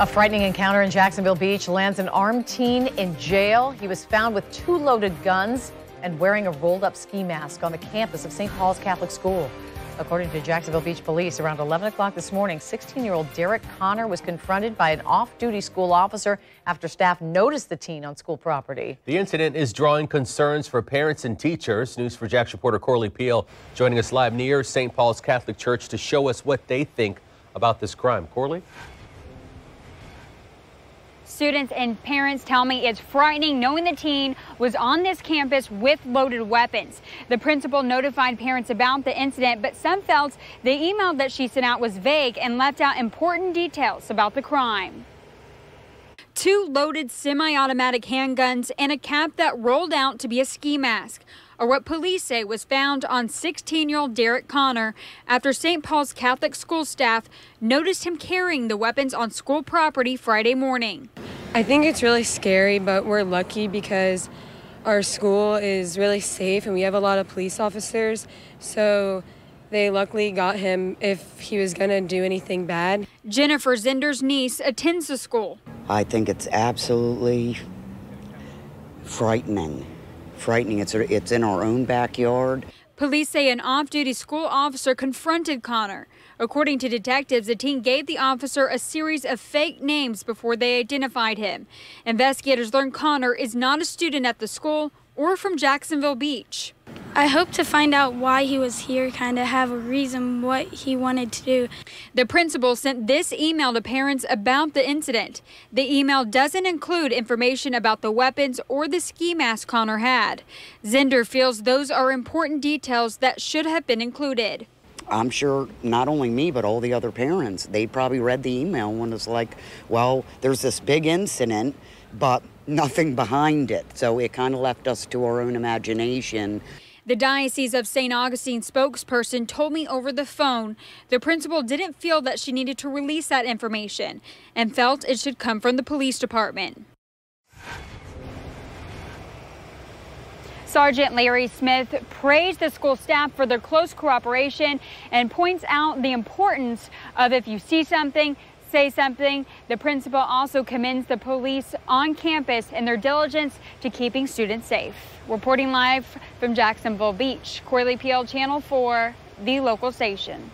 A frightening encounter in Jacksonville Beach lands an armed teen in jail. He was found with two loaded guns and wearing a rolled up ski mask on the campus of St. Paul's Catholic School. According to Jacksonville Beach Police, around 11 o'clock this morning, 16 year old Derek Connor was confronted by an off duty school officer after staff noticed the teen on school property. The incident is drawing concerns for parents and teachers. News4JAX reporter Corley Peel joining us live near St. Paul's Catholic Church to show us what they think about this crime. Corley? Students and parents tell me it's frightening knowing the teen was on this campus with loaded weapons. The principal notified parents about the incident, but some felt the email that she sent out was vague and left out important details about the crime two loaded semi automatic handguns, and a cap that rolled out to be a ski mask or what police say was found on 16 year old Derek Connor after St. Paul's Catholic school staff noticed him carrying the weapons on school property Friday morning. I think it's really scary, but we're lucky because our school is really safe and we have a lot of police officers. So they luckily got him if he was going to do anything bad. Jennifer Zender's niece attends the school. I think it's absolutely frightening frightening. It's, it's in our own backyard. Police say an off duty school officer confronted Connor. According to detectives, the teen gave the officer a series of fake names before they identified him. Investigators learned Connor is not a student at the school or from Jacksonville Beach. I hope to find out why he was here, kind of have a reason what he wanted to do. The principal sent this email to parents about the incident. The email doesn't include information about the weapons or the ski mask Connor had. Zinder feels those are important details that should have been included. I'm sure not only me, but all the other parents, they probably read the email and it's like, well, there's this big incident, but nothing behind it. So it kind of left us to our own imagination. The Diocese of St. Augustine spokesperson told me over the phone the principal didn't feel that she needed to release that information and felt it should come from the police department. Sergeant Larry Smith praised the school staff for their close cooperation and points out the importance of if you see something, say something. The principal also commends the police on campus and their diligence to keeping students safe. Reporting live from Jacksonville Beach, Corley Peel Channel 4, the local station.